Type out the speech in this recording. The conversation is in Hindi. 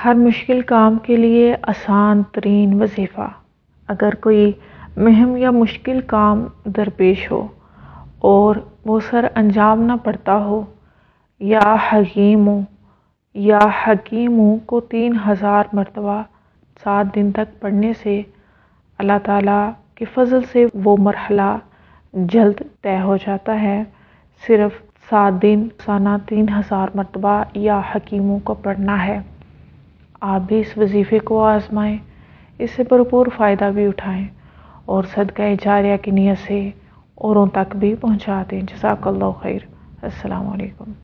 हर मुश्किल काम के लिए आसान, तरीन वजीफ़ा। अगर कोई महम या मुश्किल काम दरपेश हो और वो सर अंजाम ना पड़ता हो, या हकीम या हकीम को तीन हज़ार मरतबा सात दिन तक पढ़ने से अल्लाह ताला के फजल से वो मरहला जल्द तय हो जाता है। सिर्फ़ सात दिन, साना तीन हज़ार मरतबा या हकीमों को पढ़ना है। आप भी इस वजीफ़े को आजमाएँ, इससे भरपूर फ़ायदा भी उठाएँ और सदका जारिया की नीयत से औरों तक भी पहुँचा दें। जजाकल्ला खैर। अस्सलाम वालेकुम